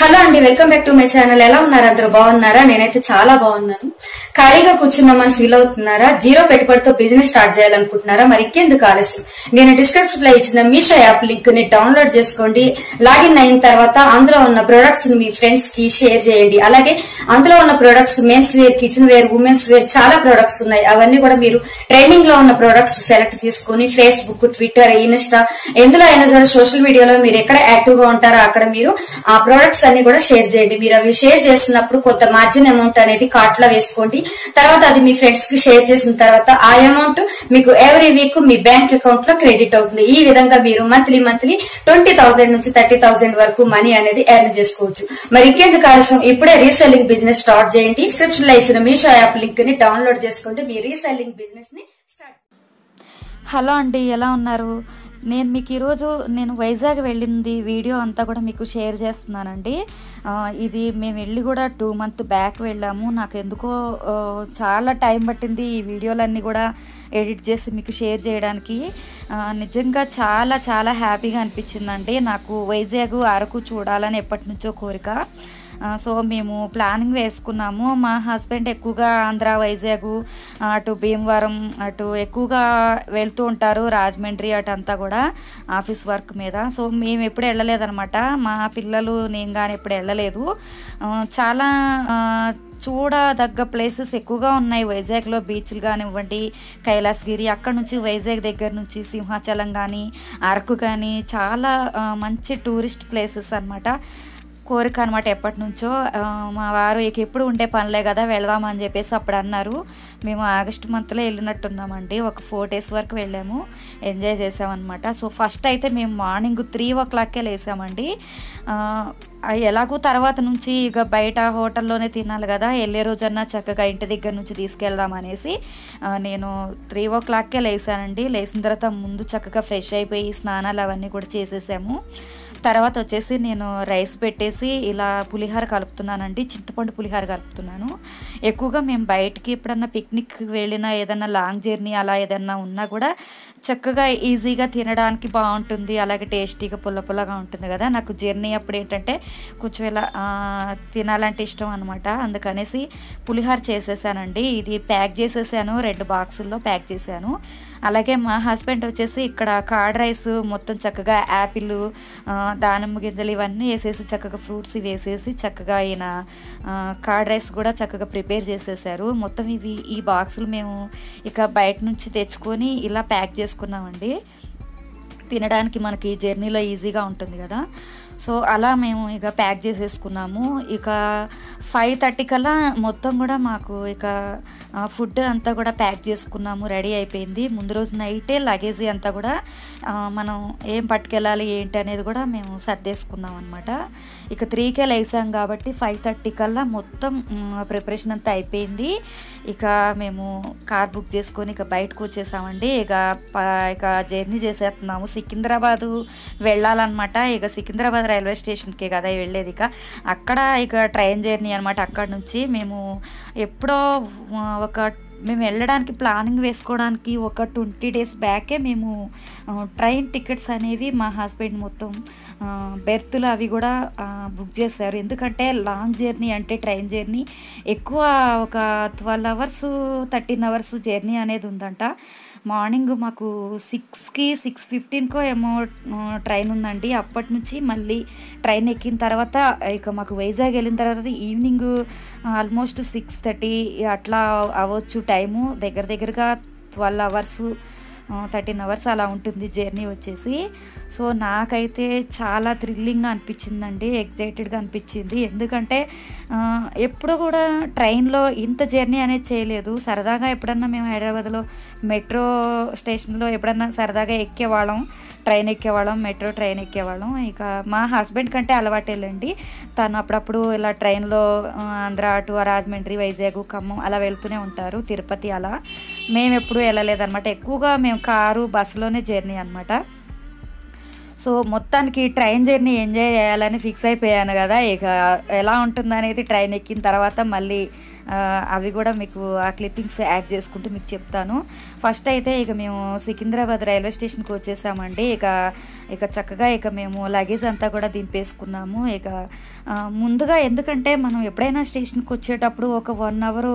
Hello అండి welcome back to my channel ఎలా ఉన్నారు? అందరూ బాగున్నారా? నేనైతే చాలా బాగున్నాను. ఖాళీగా కూర్చున్నామని ఫీల్ అవుతున్నారా? జీరో పెట్టుబడితో బిజినెస్ స్టార్ట్ చేయాలనుకుంటున్నారా? మరి ఇంకెందుకు ఆలస్యం? నేను డిస్క్రిప్షన్లో ఇచ్చిన మీషో యాప్ లింక్ని డౌన్లోడ్ చేసుకోండి. లాగిన్ అయిన తర్వాత అందులో ఉన్న ప్రొడక్ట్స్ని మీ ఫ్రెండ్స్కి షేర్ చేయండి. అలాగే అందులో ఉన్న products men's wear kitchen wear women's wear చాలా ప్రొడక్ట్స్ ఉన్నాయి. అవన్నీ కూడా మీరు ట్రెండింగ్లో ఉన్న ప్రొడక్ట్స్ సెలెక్ట్ చేసుకుని ఫేస్బుక్ ట్విట్టర్ ఇన్స్టా ఎందులో అయినా సరే సోషల్ మీడియాలో మీరు ఎక్కడ యాక్టివ్గా ఉంటారో అక్కడ మీరు ఆ ప్రొడక్ట్స్ అన్ని కూడా షేర్ చేయండి. మీరు అవి షేర్ చేసినప్పుడు కొంత మార్జిన్ అమౌంట్ అనేది కార్ట్లో చేసుకోండి. తర్వాత అది మీ ఫ్రెండ్స్కి షేర్ చేసిన తర్వాత ఆ అమౌంట్ మీకు ఎవ్రీ వీక్ మీ బ్యాంక్ అకౌంట్లో క్రెడిట్ అవుతుంది. ఈ విధంగా మీరు మంత్లీ మంత్లీ ట్వంటీ థౌసండ్ నుంచి థర్టీ థౌసండ్ వరకు మనీ అనేది ఎర్న్ చేసుకోవచ్చు. మరి ఇంకెందుకు ఆలస్యం? ఇప్పుడే రీసెల్లింగ్ బిజినెస్ స్టార్ట్ చేయండి. డిస్క్రిప్షన్లో ఇచ్చిన మీషో యాప్ లింక్ని డౌన్లోడ్ చేసుకోండి మీ రీసెల్లింగ్ బిజినెస్ని స్టార్ట్ హలో అండి ఎలా ఉన్నారు? నేను మీకు ఈరోజు నేను వైజాగ్ వెళ్ళింది వీడియో అంతా కూడా మీకు షేర్ చేస్తున్నానండి. ఇది మేము వెళ్ళి కూడా టూ మంత్ బ్యాక్ వెళ్ళాము. నాకు ఎందుకో చాలా టైం పట్టింది ఈ వీడియోలన్నీ కూడా ఎడిట్ చేసి మీకు షేర్ చేయడానికి. నిజంగా చాలా చాలా హ్యాపీగా అనిపించిందండి. నాకు వైజాగ్ అరకు చూడాలని ఎప్పటి నుంచో కోరిక. సో మేము ప్లానింగ్ వేసుకున్నాము. మా హస్బెండ్ ఎక్కువగా ఆంధ్ర వైజాగ్ అటు భీమవరం అటు ఎక్కువగా వెళ్తూ ఉంటారు. రాజమండ్రి అటు అంతా కూడా ఆఫీస్ వర్క్ మీద. సో మేము ఎప్పుడు వెళ్ళలేదనమాట మా పిల్లలు నేను కానీ ఎప్పుడు వెళ్ళలేదు. చాలా చూడదగ్గ ప్లేసెస్ ఎక్కువగా ఉన్నాయి. వైజాగ్లో బీచ్లు కానివ్వండి కైలాసగిరి అక్కడ నుంచి వైజాగ్ దగ్గర నుంచి సింహాచలం కానీ అరకు కానీ చాలా మంచి టూరిస్ట్ ప్లేసెస్ అనమాట కోరిక అనమాట ఎప్పటి నుంచో మా వారు ఇక ఎప్పుడు ఉండే పనులే కదా వెళదామని చెప్పేసి అప్పుడు అన్నారు. మేము ఆగస్ట్ మంత్లో వెళ్ళినట్టున్నామండి. ఒక ఫోర్ డేస్ వరకు వెళ్ళాము. ఎంజాయ్ చేసామన్నమాట. సో ఫస్ట్ అయితే మేము మార్నింగ్ త్రీ ఓ క్లాక్కే లేసామండి ఎలాగో ఎలాగూ తర్వాత నుంచి ఇక బయట హోటల్లోనే తినాలి కదా వెళ్ళే రోజన్నా చక్కగా ఇంటి దగ్గర నుంచి తీసుకెళ్దాం అనేసి నేను త్రీ ఓ క్లాక్కే లేసానండి. లేచిన తర్వాత ముందు చక్కగా ఫ్రెష్ అయిపోయి స్నానాలు అవన్నీ కూడా చేసేసాము. తర్వాత వచ్చేసి నేను రైస్ పెట్టేసి ఇలా పులిహోర కలుపుతున్నానండి. చింతపండు పులిహోర కలుపుతున్నాను. ఎక్కువగా మేము బయటికి ఎప్పుడన్నా పిక్నిక్ వెళ్ళినా ఏదన్నా లాంగ్ జర్నీ అలా ఏదన్నా ఉన్నా కూడా చక్కగా ఈజీగా తినడానికి బాగుంటుంది. అలాగే టేస్టీగా పుల్ల పుల్లగా ఉంటుంది కదా. నాకు జర్నీ అప్పుడు ఏంటంటే కొంచెం ఇలా తినాలంటే ఇష్టం అనమాట అందుకనేసి పులిహోర చేసేసానండి. ఇది ప్యాక్ చేసేసాను. రెండు బాక్సుల్లో ప్యాక్ చేశాను. అలాగే మా హస్బెండ్ వచ్చేసి ఇక్కడ కార్డ్ రైస్ మొత్తం చక్కగా యాపిల్ దానిమ్మ గింజలు ఇవన్నీ వేసేసి చక్కగా ఫ్రూట్స్ వేసేసి చక్కగా ఈయన కార్డ్ రైస్ కూడా చక్కగా ప్రిపేర్ చేసేసారు. మొత్తం ఇవి ఈ బాక్సులు మేము ఇక బయట నుంచి తెచ్చుకొని ఇలా ప్యాక్ చేసుకున్నామండి. తినడానికి మనకి జర్నీలో ఈజీగా ఉంటుంది కదా. సో అలా మేము ఇక ప్యాక్ చేసేసుకున్నాము. ఇక ఫైవ్ థర్టీ కల్లా మొత్తం కూడా మాకు ఇక ఫుడ్ అంతా కూడా ప్యాక్ చేసుకున్నాము. రెడీ అయిపోయింది. ముందు రోజు నైటే లగేజీ అంతా కూడా మనం ఏం పట్టుకెళ్ళాలి ఏంటి అనేది కూడా మేము సర్దేసుకున్నాం అనమాట ఇక త్రీకే లేసాం కాబట్టి ఫైవ్ థర్టీ కల్లా మొత్తం ప్రిపరేషన్ అంతా అయిపోయింది. ఇక మేము కార్ బుక్ చేసుకొని ఇక బయటకు వచ్చేసామండి. ఇక ప- ఇక జర్నీ చేసేస్తున్నాము. సికింద్రాబాదు వెళ్ళాలన్నమాట. ఇక సికింద్రాబాద్ రైల్వే స్టేషన్కి కదా వెళ్ళేది ఇక. అక్కడ ఇక ట్రైన్ జర్నీ అనమాట అక్కడ నుంచి మేము ఎప్పుడో ఒక మేము వెళ్ళడానికి ప్లానింగ్ వేసుకోవడానికి ఒక ట్వంటీ డేస్ బ్యాకే మేము ట్రైన్ టికెట్స్ అనేవి మా హస్బెండ్ మొత్తం బెర్తులు అవి కూడా బుక్ చేశారు. ఎందుకంటే లాంగ్ జర్నీ అంటే ట్రైన్ జర్నీ ఎక్కువ ఒక twelve hours thirteen hours journey అనేది ఉందంట. మార్నింగ్ మాకు సిక్స్కి సిక్స్ ఫిఫ్టీన్కో ఏమో ట్రైన్ ఉందండి. అప్పటి నుంచి మళ్ళీ ట్రైన్ ఎక్కిన తర్వాత ఇక మాకు వైజాగ్ వెళ్ళిన తర్వాత ఈవినింగ్ ఆల్మోస్ట్ సిక్స్ థర్టీ అట్లా అవ్వచ్చు టైము. దగ్గర దగ్గరగా ట్వెల్వ్ అవర్స్ థర్టీన్ అవర్స్ అలా ఉంటుంది జర్నీ వచ్చేసి. సో నాకైతే చాలా థ్రిల్లింగ్గా అనిపించిందండి ఎగ్జైటెడ్గా అనిపించింది. ఎందుకంటే ఎప్పుడూ ఎప్పుడు కూడా ట్రైన్లో ఇంత జర్నీ అనేది చేయలేదు. సరదాగా ఎప్పుడన్నా మేము హైదరాబాద్లో మెట్రో స్టేషన్లో ఎప్పుడన్నా సరదాగా ఎక్కేవాళ్ళం ట్రైన్ ఎక్కేవాళ్ళం మెట్రో ట్రైన్ ఎక్కేవాళ్ళం. ఇక మా హస్బెండ్ కంటే అలవాటేలండి. తను అప్పుడప్పుడు ఇలా ట్రైన్లో ఆంధ్ర అటు రాజమండ్రి వైజాగ్ ఖమ్మం అలా వెళ్తూనే ఉంటారు తిరుపతి అలా. మేము ఎప్పుడు వెళ్ళలేదన్నమాట. ఎక్కువగా మేము కారు బస్సులోనే జర్నీ అనమాట సో మొత్తానికి ట్రైన్ జర్నీ ఎంజాయ్ చేయాలని ఫిక్స్ అయిపోయాను కదా. ఇక ఎలా ఉంటుందనేది ట్రైన్ ఎక్కిన తర్వాత మళ్ళీ అవి కూడా మీకు ఆ క్లిప్పింగ్స్ యాడ్ చేసుకుంటూ మీకు చెప్తాను. ఫస్ట్ అయితే ఇక మేము సికింద్రాబాద్ రైల్వే స్టేషన్కి వచ్చేసామండి. ఇక ఇక చక్కగా ఇక మేము లగేజ్ అంతా కూడా దింపేసుకున్నాము. ఇక ముందుగా ఎందుకంటే మనం ఎప్పుడైనా స్టేషన్కి వచ్చేటప్పుడు ఒక వన్ అవర్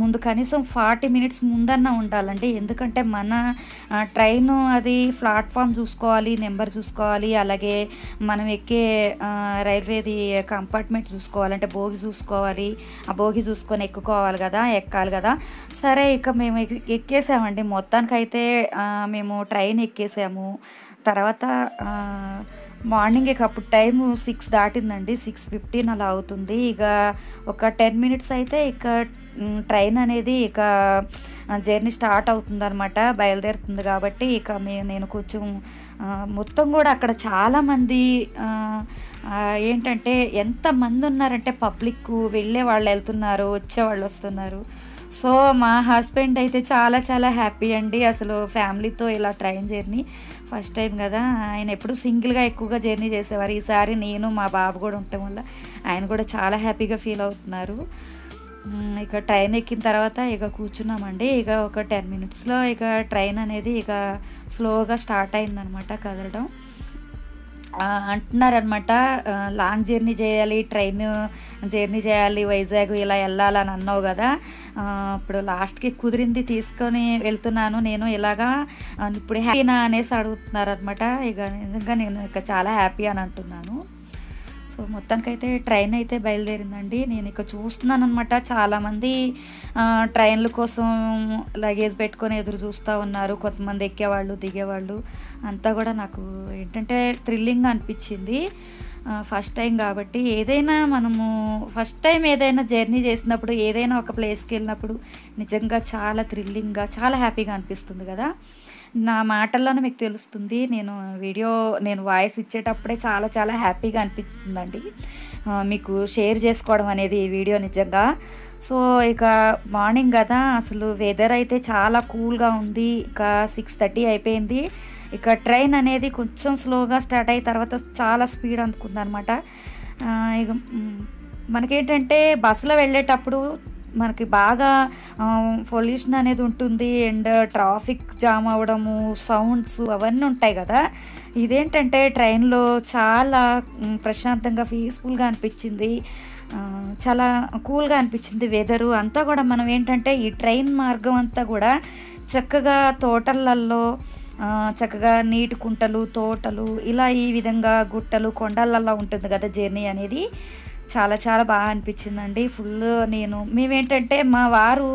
ముందు కనీసం ఫార్టీ మినిట్స్ ముందన్నా ఉండాలండి. ఎందుకంటే మన ట్రైన్ అది ప్లాట్ఫామ్ చూసుకోవాలి నెంబర్ చూసుకోవాలి అలాగే మనం ఎక్కే రైల్వేది కంపార్ట్మెంట్ చూసుకోవాలి. అంటే భోగి చూసుకోవాలి. ఆ భోగి చూసుకొని ఎక్కుకోవాలి కదా ఎక్కాలి కదా. సరే ఇక మేము ఎక్కేసామండి. మొత్తానికైతే మేము ట్రైన్ ఎక్కేసాము. తర్వాత మార్నింగ్ ఇక అప్పుడు టైము సిక్స్ దాటిందండి. సిక్స్ ఫిఫ్టీన్ అలా అవుతుంది. ఇక ఒక టెన్ మినిట్స్ అయితే ఇక ట్రైన్ అనేది ఇక జర్నీ స్టార్ట్ అవుతుంది అనమాట బయలుదేరుతుంది కాబట్టి ఇక మే నేను కొంచెం మొత్తం కూడా అక్కడ చాలామంది ఏంటంటే ఎంతమంది ఉన్నారంటే పబ్లిక్ వెళ్ళే వాళ్ళు వెళ్తున్నారు వచ్చే వాళ్ళు వస్తున్నారు. సో మా హస్బెండ్ అయితే చాలా చాలా హ్యాపీ అండి. అసలు ఫ్యామిలీతో ఇలా ట్రైన్ జర్నీ ఫస్ట్ టైం కదా. ఆయన ఎప్పుడు సింగిల్గా ఎక్కువగా జర్నీ చేసేవారు. ఈసారి నేను మా బాబు కూడా ఉండటం వల్ల ఆయన కూడా చాలా హ్యాపీగా ఫీల్ అవుతున్నారు. ఇక ట్రైన్ ఎక్కిన తర్వాత ఇక కూర్చున్నామండి. ఇక ఒక టెన్ మినిట్స్లో ఇక ట్రైన్ అనేది ఇక స్లోగా స్టార్ట్ అయిందనమాట కదలడం అంటున్నారనమాట లాంగ్ జర్నీ చేయాలి ట్రైన్ జర్నీ చేయాలి వైజాగ్ ఇలా వెళ్ళాలని అన్నావు కదా. ఇప్పుడు లాస్ట్కి కుదిరింది తీసుకొని వెళ్తున్నాను నేను ఇలాగా ఇప్పుడు హ్యాపీనా అనేసి అడుగుతున్నారనమాట. ఇక నిజంగా నేను ఇక చాలా హ్యాపీ అని అంటున్నాను. సో మొత్తానికైతే ట్రైన్ అయితే బయలుదేరిందండి. నేను ఇక చూస్తున్నాను అనమాట చాలామంది ట్రైన్ల కోసం లగేజ్ పెట్టుకొని ఎదురు చూస్తూ ఉన్నారు. కొంతమంది ఎక్కేవాళ్ళు దిగేవాళ్ళు. అంతా కూడా నాకు ఏంటంటే థ్రిల్లింగ్ అనిపించింది. ఫస్ట్ టైం కాబట్టి ఏదైనా మనము ఫస్ట్ టైం ఏదైనా జర్నీ చేసినప్పుడు ఏదైనా ఒక ప్లేస్కి వెళ్ళినప్పుడు నిజంగా చాలా థ్రిల్లింగ్గా చాలా హ్యాపీగా అనిపిస్తుంది కదా. నా మాటల్లోనే మీకు తెలుస్తుంది. నేను వీడియో నేను వాయిస్ ఇచ్చేటప్పుడే చాలా చాలా హ్యాపీగా అనిపిస్తుందండి. మీకు షేర్ చేసుకోవడం అనేది ఈ వీడియో నిజంగా. సో ఇక మార్నింగ్ కదా అసలు వెదర్ అయితే చాలా కూల్గా ఉంది. ఇక సిక్స్ థర్టీ అయిపోయింది. ఇక ట్రైన్ అనేది కొంచెం స్లోగా స్టార్ట్ అయిన తర్వాత చాలా స్పీడ్ అందుకుందనమాట ఇక మనకేంటంటే బస్సులో వెళ్ళేటప్పుడు మనకి బాగా పొల్యూషన్ అనేది ఉంటుంది. అండ్ ట్రాఫిక్ జామ్ అవ్వడము సౌండ్స్ అవన్నీ ఉంటాయి కదా. ఇదేంటంటే ట్రైన్లో చాలా ప్రశాంతంగా పీస్ఫుల్గా అనిపించింది. చాలా కూల్గా అనిపించింది వెదరు. అంతా కూడా మనం ఏంటంటే ఈ ట్రైన్ మార్గం అంతా కూడా చక్కగా తోటలల్లో చక్కగా నీటి కుంటలు తోటలు ఇలా ఈ విధంగా గుట్టలు కొండలల్లో ఉంటుంది కదా జర్నీ అనేది. చాలా చాలా బాగా అనిపించిందండి. ఫుల్ నేను మేమేంటంటే మా వారు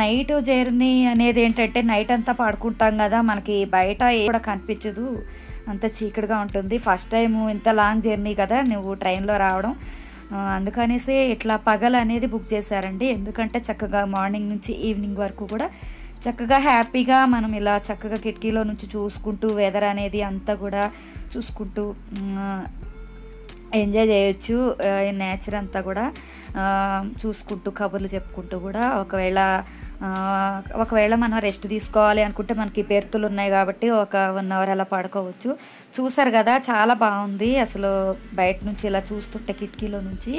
నైట్ జర్నీ అనేది ఏంటంటే నైట్ అంతా పడుకుంటాం కదా మనకి బయట ఏ కూడా కనిపించదు. అంత చీకటిగా ఉంటుంది. ఫస్ట్ టైం ఇంత లాంగ్ జర్నీ కదా నువ్వు ట్రైన్లో రావడం. అందుకనేసి ఇట్లా పగలు అనేది బుక్ చేశారండి. ఎందుకంటే చక్కగా మార్నింగ్ నుంచి ఈవినింగ్ వరకు కూడా చక్కగా హ్యాపీగా మనం ఇలా చక్కగా కిటికీలో నుంచి చూసుకుంటూ వెదర్ అనేది అంతా కూడా చూసుకుంటూ ఎంజాయ్ చేయొచ్చు నేచర్ అంతా కూడా చూసుకుంటూ కబుర్లు చెప్పుకుంటూ కూడా ఒకవేళ ఒకవేళ మనం రెస్ట్ తీసుకోవాలి అనుకుంటే మనకి బెర్తులు ఉన్నాయి కాబట్టి ఒక వన్ అవర్ అలా పడుకోవచ్చు. చూసారు కదా చాలా బాగుంది. అసలు బయట నుంచి ఇలా చూస్తుంటే కిటికీలో నుంచి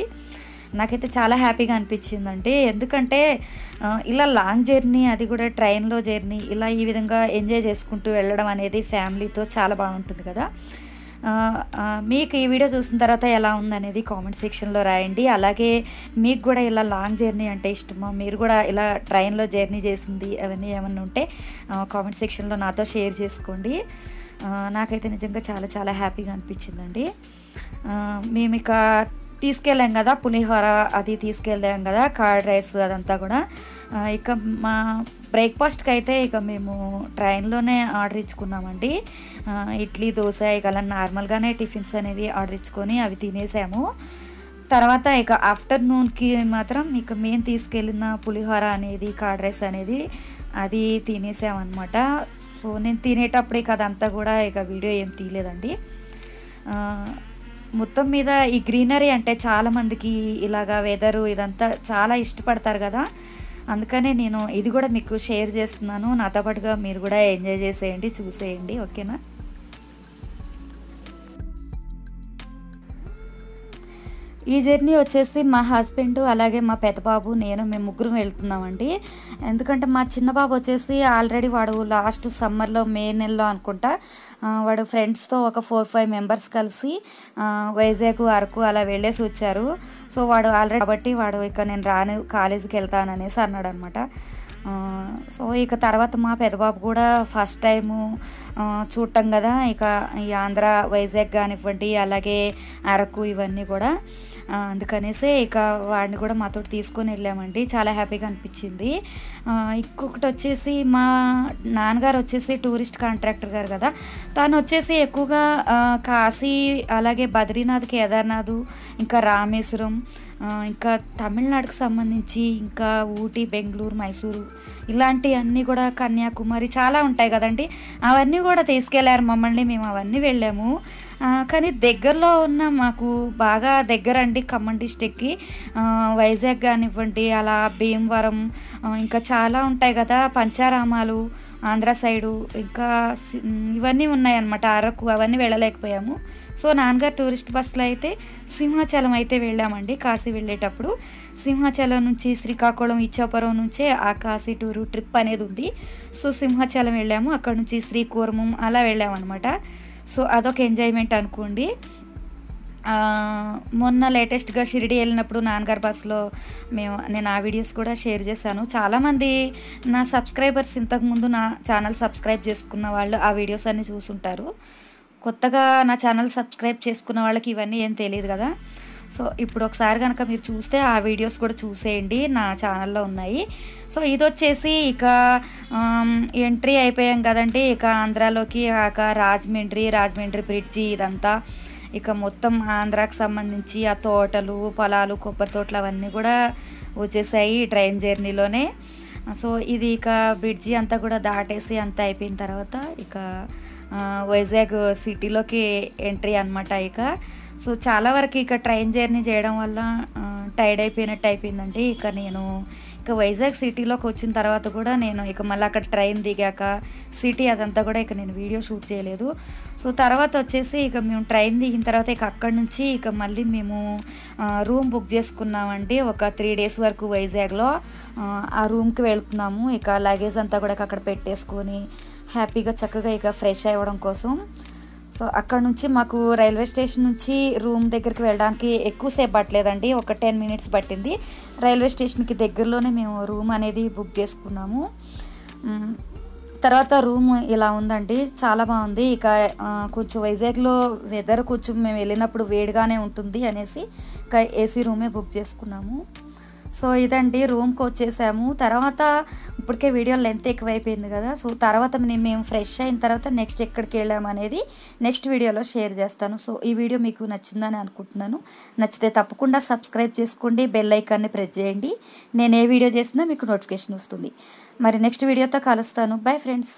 నాకైతే చాలా హ్యాపీగా అనిపించిందండి. ఎందుకంటే ఇలా లాంగ్ జర్నీ అది కూడా ట్రైన్లో జర్నీ ఇలా ఈ విధంగా ఎంజాయ్ చేసుకుంటూ వెళ్ళడం అనేది ఫ్యామిలీతో చాలా బాగుంటుంది కదా. మీకు ఈ వీడియో చూసిన తర్వాత ఎలా ఉందనేది కామెంట్ సెక్షన్లో రాయండి. అలాగే మీకు కూడా ఇలా లాంగ్ జర్నీ అంటే ఇష్టమో? మీరు కూడా ఇలా ట్రైన్లో జర్నీ చేసింది అవన్నీ ఏమన్నా ఉంటే కామెంట్ సెక్షన్లో నాతో షేర్ చేసుకోండి. నాకైతే నిజంగా చాలా చాలా హ్యాపీగా అనిపించిందండి. మేము ఇక తీసుకెళ్ళాం కదా పులిహోర అది తీసుకెళ్ళాం కదా కర్డ్ రైస్ అదంతా కూడా. ఇక మా బ్రేక్ఫాస్ట్కి అయితే ఇక మేము ట్రైన్లోనే ఆర్డర్ ఇచ్చుకున్నామండి. ఇడ్లీ దోశ ఇక అలా నార్మల్గానే టిఫిన్స్ అనేది ఆర్డర్ ఇచ్చుకొని అవి తినేసాము. తర్వాత ఇక ఆఫ్టర్నూన్కి మాత్రం ఇక మేము తీసుకెళ్ళిన పులిహోర అనేది కర్డ్ రైస్ అనేది అది తినేసామన్నమాట. సో నేను తినేటప్పుడు ఇక అదంతా కూడా ఇక వీడియో ఏం తీయలేదండి. మొత్తం మీద ఈ గ్రీనరీ అంటే చాలా మందికి ఇలాగా వెదరు ఇదంతా చాలా ఇష్టపడతారు కదా. అందుకనే నేను ఇది కూడా మీకు షేర్ చేస్తున్నాను. నాతో పాటుగా మీరు కూడా ఎంజాయ్ చేసేయండి చూసేయండి. ఓకేనా? ఈ జర్నీ వచ్చేసి మా హస్బెండ్ అలాగే మా పెద్దబాబు నేను మేము ముగ్గురు వెళ్తున్నామండి. ఎందుకంటే మా చిన్న బాబు వచ్చేసి ఆల్రెడీ వాడు లాస్ట్ సమ్మర్లో మే నెలలో అనుకుంటా వాడు ఫ్రెండ్స్తో ఒక ఫోర్ ఫైవ్ మెంబర్స్ కలిసి వైజాగ్ అరకు అలా వెళ్ళేసి వచ్చారు. సో వాడు ఆల్రెడీ కాబట్టి వాడు ఇక నేను రాను కాలేజీకి వెళ్తాను అనేసి అన్నాడు అనమాట సో ఇక తర్వాత మా పెద్దబాబు కూడా ఫస్ట్ టైము చూడటం కదా ఇక ఈ ఆంధ్ర వైజాగ్ కానివ్వండి అలాగే అరకు ఇవన్నీ కూడా. అందుకనేసి ఇక వాడిని కూడా మాతో తీసుకొని వెళ్ళామండి. చాలా హ్యాపీగా అనిపించింది. ఇంకొకటి వచ్చేసి మా నాన్నగారు వచ్చేసి టూరిస్ట్ కాంట్రాక్టర్ గారు కదా. తను వచ్చేసి ఎక్కువగా కాశీ అలాగే బద్రీనాథ్ కేదార్నాథ్ ఇంకా రామేశ్వరం ఇంకా తమిళనాడుకు సంబంధించి ఇంకా ఊటీ బెంగళూరు మైసూరు ఇలాంటివన్నీ కూడా కన్యాకుమారి చాలా ఉంటాయి కదండి. అవన్నీ కూడా తీసుకెళ్ళారు మమ్మల్ని మేము అవన్నీ వెళ్ళాము. కానీ దగ్గరలో ఉన్న మాకు బాగా దగ్గర అండి ఖమ్మం డిస్టిక్కి. వైజాగ్ కానివ్వండి అలా భీమవరం ఇంకా చాలా ఉంటాయి కదా పంచారామాలు ఆంధ్ర సైడు ఇంకా సి- ఇవన్నీ ఉన్నాయన్నమాట. అరకు అవన్నీ వెళ్ళలేకపోయాము. సో నాన్నగారు టూరిస్ట్ బస్సులో అయితే సింహాచలం అయితే వెళ్ళామండి కాశీ వెళ్ళేటప్పుడు. సింహాచలం నుంచి శ్రీకాకుళం ఇచ్చాపురం నుంచే ఆ కాశీ టూరు ట్రిప్ అనేది ఉంది. సో సింహాచలం వెళ్ళాము అక్కడ నుంచి శ్రీకూర్మం అలా వెళ్ళామన్నమాట. సో అదొక ఎంజాయ్మెంట్ అనుకోండి. మొన్న లేటెస్ట్గా షిరిడి వెళ్ళినప్పుడు నాన్నగారి బస్సులో మేము నేను ఆ వీడియోస్ కూడా షేర్ చేశాను. చాలామంది నా సబ్స్క్రైబర్స్ ఇంతకుముందు నా ఛానల్ సబ్స్క్రైబ్ చేసుకున్న వాళ్ళు ఆ వీడియోస్ అన్ని చూసుంటారు. కొత్తగా నా ఛానల్ సబ్స్క్రైబ్ చేసుకున్న వాళ్ళకి ఇవన్నీ ఏం తెలియదు కదా. సో ఇప్పుడు ఒకసారి కనుక మీరు చూస్తే ఆ వీడియోస్ కూడా చూసేయండి. నా ఛానల్లో ఉన్నాయి. సో ఇది వచ్చేసి ఇక ఎంట్రీ అయిపోయాం కదండి. ఇక ఆంధ్రాలోకి ఇక రాజమండ్రి రాజమండ్రి బ్రిడ్జి ఇదంతా. ఇక మొత్తం ఆంధ్రాకి సంబంధించి ఆ తోటలు పొలాలు కొబ్బరి తోటలు అవన్నీ కూడా వచ్చేసాయి ట్రైన్ జర్నీలోనే. సో ఇది ఇక బ్రిడ్జి అంతా కూడా దాటేసి అంతా అయిపోయిన తర్వాత ఇక వైజాగ్ సిటీలోకి ఎంట్రీ అనమాట ఇక. సో చాలా వరకు ఇక ట్రైన్ జర్నీ చేయడం వల్ల టైర్డ్ అయిపోయినట్టు అయిపోయిందండి. ఇక నేను ఇక వైజాగ్ సిటీలోకి వచ్చిన తర్వాత కూడా నేను ఇక మళ్ళీ అక్కడ ట్రైన్ దిగాక సిటీ అదంతా కూడా ఇక నేను వీడియో షూట్ చేయలేదు. సో తర్వాత వచ్చేసి ఇక మేము ట్రైన్ దిగిన తర్వాత ఇక అక్కడి నుంచి ఇక మళ్ళీ మేము రూమ్ బుక్ చేసుకున్నామండి ఒక త్రీ డేస్ వరకు వైజాగ్లో. ఆ, ఆ రూమ్కి వెళ్తున్నాము. ఇక లగేజ్ అంతా కూడా ఇక అక్కడ పెట్టేసుకొని హ్యాపీగా చక్కగా ఇక ఫ్రెష్ అవ్వడం కోసం. సో అక్కడ నుంచి మాకు రైల్వే స్టేషన్ నుంచి రూమ్ దగ్గరికి వెళ్ళడానికి ఎక్కువసేపు పట్టలేదండి. ఒక టెన్ మినిట్స్ పట్టింది. రైల్వే స్టేషన్కి దగ్గరలోనే మేము రూమ్ అనేది బుక్ చేసుకున్నాము. తర్వాత రూమ్ ఇలా ఉందండి. చాలా బాగుంది. ఇక కొంచెం వైజాగ్లో వెదర్ కొంచెం మేము వెళ్ళినప్పుడు వేడిగానే ఉంటుంది అనేసి ఇక ఏసీ రూమే బుక్ చేసుకున్నాము. సో ఇదండి రూమ్కి వచ్చేసాము. తర్వాత ఇప్పటికే వీడియో లెంత్ ఎక్కువైపోయింది కదా సో తర్వాత మేము ఫ్రెష్ అయిన తర్వాత నెక్స్ట్ ఎక్కడికి వెళ్ళాము అనేది నెక్స్ట్ వీడియోలో షేర్ చేస్తాను. సో ఈ వీడియో మీకు నచ్చిందని అనుకుంటున్నాను. నచ్చితే తప్పకుండా సబ్స్క్రైబ్ చేసుకోండి బెల్ ఐకాన్ని ప్రెస్ చేయండి. నేను ఏ వీడియో చేసినా మీకు నోటిఫికేషన్ వస్తుంది. మరి నెక్స్ట్ వీడియోతో కలుస్తాను. Bye friends